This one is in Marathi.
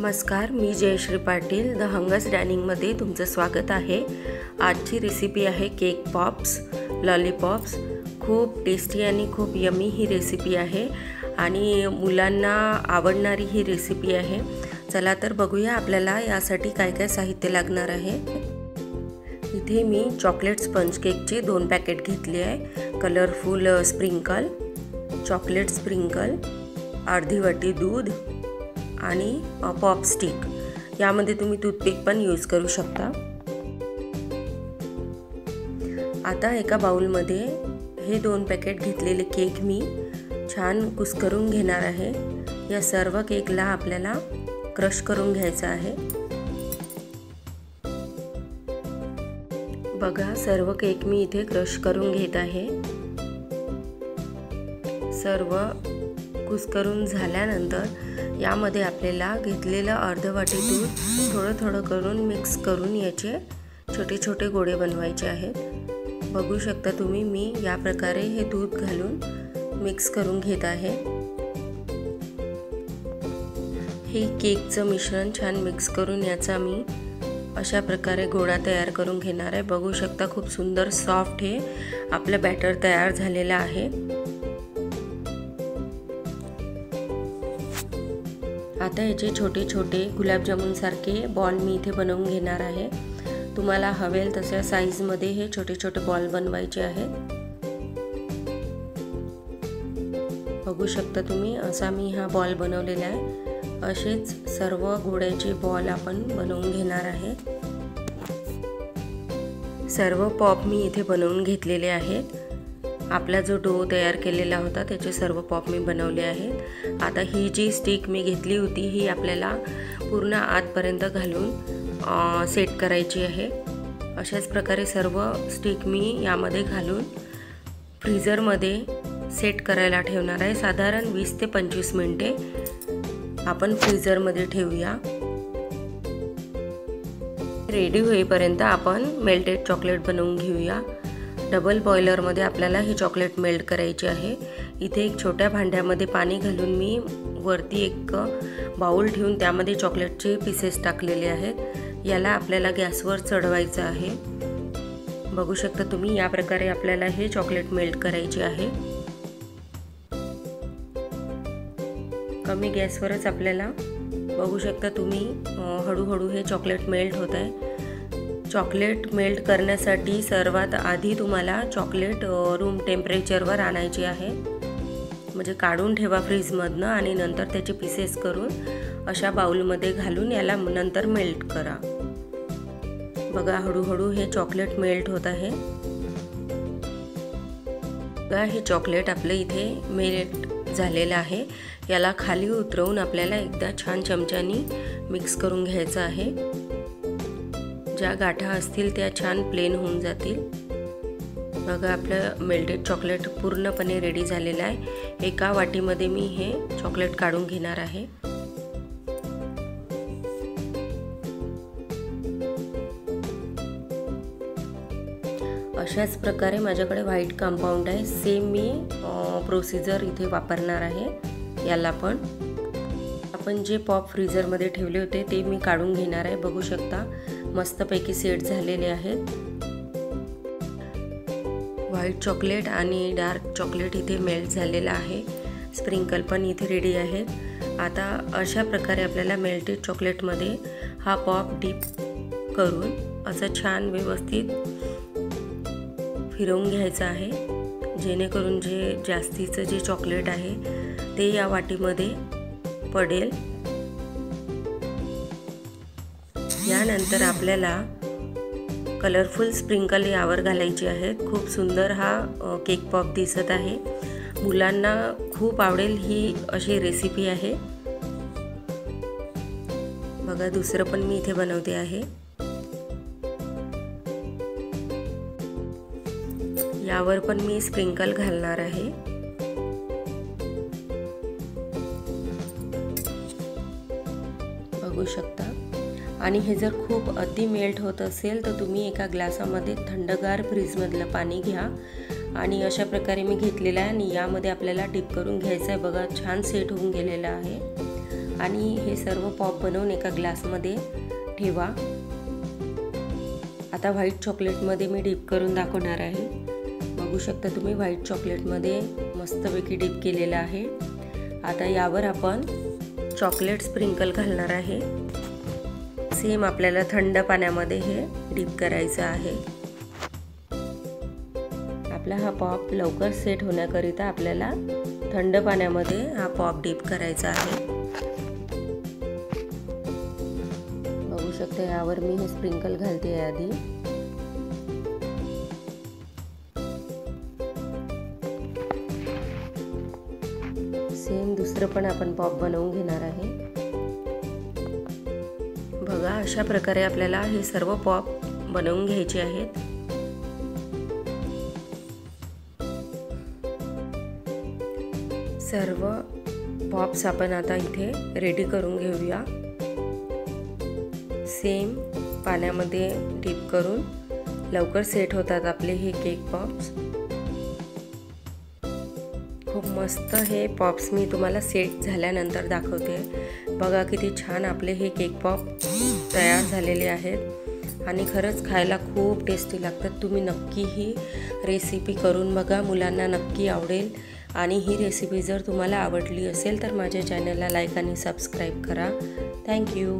नमस्कार मी जयश्री पाटील. द हंगस डायनिंगमध्ये तुमचं स्वागत आहे. आजची रेसिपी आहे केक पॉप्स लॉलीपॉप्स खूप टेस्टी आणि खूप यमी ही रेसिपी आहे आणि मुलांना आवडणारी ही रेसिपी आहे. चला तर बघूया आपल्याला यासाठी काय काय साहित्य लागणार आहे. इथे मी चॉकलेट स्पंज केकची दोन पॅकेट घेतले आहे. कलरफुल स्प्रिंकल चॉकलेट स्प्रिंकल अर्धी वाटी दूध. आणि पॉपस्टिक यामध्ये तुम्ही टूथपिक पण यूज करू शकता. आता एका बाउलमध्ये हे दोन पॅकेट घेतलेले केक मी छान कुस्करून घेणार आहे. या सर्व केकला आपल्याला क्रश करून घ्यायचं आहे. बघा सर्व केक मी इथे क्रश करून घेत आहे. सर्व कुस्करून झाल्यानंतर यामध्ये आपल्याला घेतलेलं अर्धवाटी दूध थोडं थोडं करून मिक्स करून याचे छोटे छोटे गोळे बनवायचे आहेत. बघू शकता तुम्ही मी या प्रकारे हे दूध घालून मिक्स करून घेत आहे. हे केकचं मिश्रण छान मिक्स करून याचा मी अशा प्रकारे गोळा तयार करून घेणार आहे. बघू शकता खूप सुंदर सॉफ्ट हे आपलं बॅटर तयार झालेलं आहे. आता याचे छोटे छोटे गुलाबजामुनसारखे बॉल मी इथे बनवून घेणार आहे. तुम्हाला हवेल तशा साईजमध्ये हे छोटे छोटे बॉल बनवायचे आहेत. बघू शकता तुम्ही असा मी हा बॉल बनवलेला आहे. असेच सर्व घोड्याचे बॉल आपण बनवून घेणार आहे. सर्व पॉप मी इथे बनवून घेतलेले आहेत. आपला जो डो तयार केलेला होता त्याचे सर्व पॉप मी बनवले आहेत. आता ही जी स्टिक मी घेतली होती ही आपल्याला पूर्ण आतपर्यंत घालून सेट करायची आहे. अशाच प्रकारे सर्व स्टिक मी यामध्ये घालून फ्रीझरमध्ये सेट करायला ठेवणार आहे. साधारण वीस ते पंचवीस मिनटे आपण फ्रीझरमध्ये ठेवूया. रेडी होईपर्यंत आपण मेल्टेड चॉकलेट बनवून घेऊया. डबल बॉयलरमध्ये आपल्याला ही चॉकलेट मेल्ट करायची आहे. इथे एक छोट्या भांड्यामध्ये पाणी घालून मी वरती एक बाऊल ठेवून त्यामध्ये चॉकलेटचे पीसेस टाकलेले आहेत. याला आपल्याला गॅसवर चढवायचं आहे. बघू शकता तुम्ही या प्रकारे आपल्याला हे चॉकलेट मेल्ट करायचे आहे. कमी गॅसवरच आपल्याला बघू शकता तुम्ही हळूहळू हे चॉकलेट मेल्ट होत आहे. चॉकलेट मेल्ट करण्यासाठी सर्वात आधी तुम्हाला चॉकलेट रूम टेम्परेचरवर आणायची आहे. म्हणजे काढून ठेवा फ्रीजमधनं आणि नंतर त्याचे पीसेस करून अशा बाउलमध्ये घालून याला नंतर मेल्ट करा. बघा हळूहळू हे चॉकलेट मेल्ट होत आहे. बघा हे चॉकलेट आपलं इथे मेल्ट झालेलं आहे. याला खाली उतरवून आपल्याला एकदा छान चमच्यानी मिक्स करून घ्यायचं आहे. ज्या गाठा असतील त्या छान प्लेन होऊन जातील. बघा आपलं मेल्टेड चॉकलेट पूर्णपणे रेडी झालेलं आहे. एका वाटीमध्ये मी हे चॉकलेट काढून घेणार आहे. अशाच प्रकारे माझ्याकडे व्हाईट कंपाऊंड आहे. सेम मी प्रोसिजर इथे वापरणार आहे. याला पण. आपण जे पॉप फ्रीजरमध्ये ठेवले होते ते मी काढून घेणार आहे. बघू शकता मस्तपैकी सेट झालेले आहेत. व्हाईट चॉकलेट आणि डार्क चॉकलेट इथे मेल्ट झालेला आहे. स्प्रिंकल पण इथे रेडी आहेत. आता अशा प्रकारे आपल्याला मेल्टेड चॉकलेटमध्ये हा पॉप डीप करून असं छान व्यवस्थित फिरवून घ्यायचं आहे. जेणेकरून जे जास्तीचं जे चॉकलेट आहे ते या वाटीमध्ये पडेल. यानंतर आपल्याला कलरफुल स्प्रिंकल यावर घालायची आहेत खूप सुंदर हा केक पॉप दिसत आहे. मुलांना खूप आवडेल ही अशी रेसिपी आहे. बघा दुसरं पण मी इथे बनवते आहे. यावर पण मी स्प्रिंकल घालणार आहे. बघू शकता. आणि हे जर खूप अति मेल्ट होत असेल तर तुम्ही एका ग्लासामध्ये थंडगार फ्रीजमधलं पाणी घ्या. आणि अशा प्रकारे मी घेतलेलं आहे आणि यामध्ये आपल्याला डिप करून घ्यायचं आहे. बघा छान सेट होऊन गेलेलं आहे. आणि हे सर्व पॉप बनवून एका ग्लासमध्ये ठेवा. आता व्हाईट चॉकलेटमध्ये मी डीप करून दाखवणार आहे. बघू शकता तुम्ही व्हाईट चॉकलेटमध्ये मस्तपैकी डीप केलेलं आहे. आता यावर आपण चॉकलेट स्प्रिंकल घालणार आहे. सेम आपल्याला थंड पाण्यामध्ये हे डीप करायचं आहे. आपला हा पॉप लवकर सेट होण्याकरिता आपल्याला थंड पाण्यामध्ये हा पॉप डीप करायचा आहे. बघू शकता यावर मी हे स्प्रिंकल घालते आधी. सेम दुसरं पण आपण पॉप बनवून घेणार आहे. अशा प्रकारे आपल्याला हे सर्व पॉप बनवून घ्यायचे आहेत. सर्व पॉप्स आपण आता इथे रेडी करून घेऊया. सेम पाण्यामध्ये डीप करून लवकर सेट होतात आपले हे केक पॉप्स. मस्त हे पॉप्स मी तुम्हाला सेट झाल्यानंतर दाखवते. बघा किती छान आपले हे केक पॉप तयार झालेले आहेत. आणि खरंच खायला खूप टेस्टी लागतात. तुम्ही नक्की ही रेसिपी करून बघा. मुलांना नक्की आवडेल. आणि ही रेसिपी जर तुम्हाला आवडली असेल तर माझ्या चॅनलला लाईक आणि सबस्क्राईब करा. थँक्यू